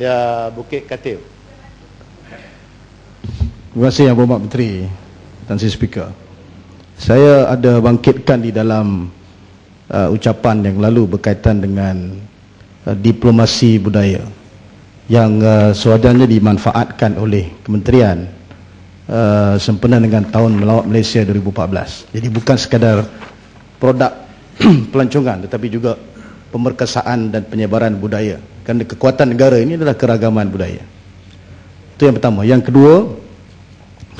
Ya Bukit Katil. Terima kasih Yang Berhormat Menteri Tan Sri Speaker. Saya ada bangkitkan di dalam uh, ucapan yang lalu berkaitan dengan uh, diplomasi budaya yang uh, sewajarnya dimanfaatkan oleh kementerian uh, sempena dengan tahun melawat Malaysia 2014. Jadi bukan sekadar produk pelancongan tetapi juga pemerkasaan dan penyebaran budaya. Kerana kekuatan negara ini adalah keragaman budaya. Itu yang pertama. Yang kedua,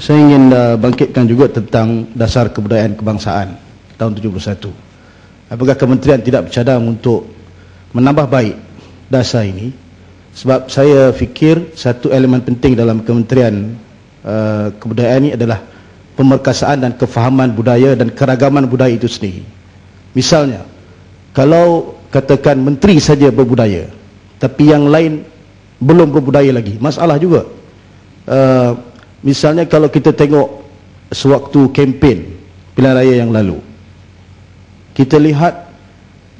saya ingin uh, bangkitkan juga tentang dasar kebudayaan kebangsaan tahun 71. Apakah kementerian tidak bercadang untuk menambah baik dasar ini? Sebab saya fikir satu elemen penting dalam kementerian uh, kebudayaan ini adalah pemerkasaan dan kefahaman budaya dan keragaman budaya itu sendiri. Misalnya, kalau katakan menteri saja berbudaya, tapi yang lain belum berbudaya lagi, masalah juga. Uh, Misalnya kalau kita tengok sewaktu kempen pilihan raya yang lalu. Kita lihat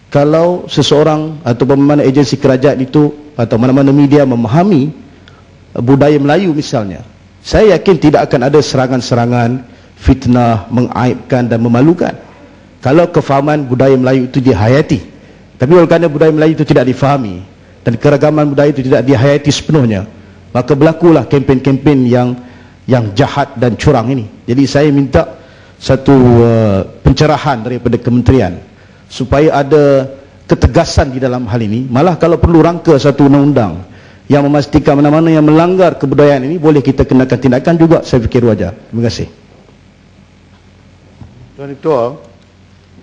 kalau seseorang atau mana agensi kerajaan itu atau mana-mana media memahami budaya Melayu misalnya. Saya yakin tidak akan ada serangan-serangan, fitnah, mengaibkan dan memalukan. Kalau kefahaman budaya Melayu itu dihayati. Tapi oleh kerana budaya Melayu itu tidak difahami dan keragaman budaya itu tidak dihayati sepenuhnya, maka berlakulah kempen-kempen yang yang jahat dan curang ini. Jadi saya minta satu uh, pencerahan daripada kementerian supaya ada ketegasan di dalam hal ini. Malah kalau perlu rangka satu undang-undang yang memastikan mana-mana yang melanggar kebudayaan ini boleh kita kenakan tindakan juga saya fikir wajar. Terima kasih. Tuan Ketua,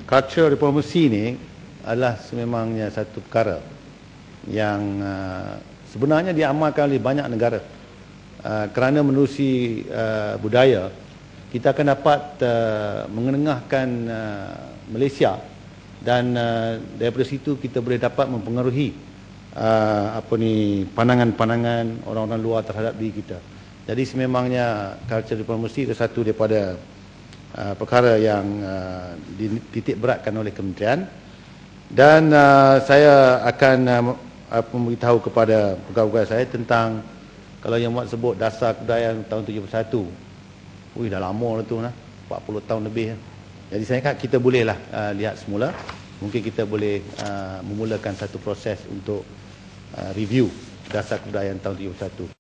culture diplomasi ini adalah sememangnya satu perkara yang uh, sebenarnya diamalkan oleh banyak negara. Uh, kerana menerusi uh, budaya kita akan dapat mengenengahkan Malaysia dan daripada situ kita boleh dapat mempengaruhi uh, apa ni pandangan-pandangan orang-orang luar terhadap diri kita. Jadi sememangnya culture diplomasi itu satu daripada uh, perkara yang uh, dititik beratkan oleh kementerian dan uh, saya akan uh, memberitahu kepada pegawai-pegawai saya tentang kalau yang buat sebut dasar kebudayaan tahun 71 Wih dah lama lah tu nah. 40 tahun lebih jadi saya kata kita bolehlah uh, lihat semula. Mungkin kita boleh uh, memulakan satu proses untuk uh, review dasar kebudayaan tahun 71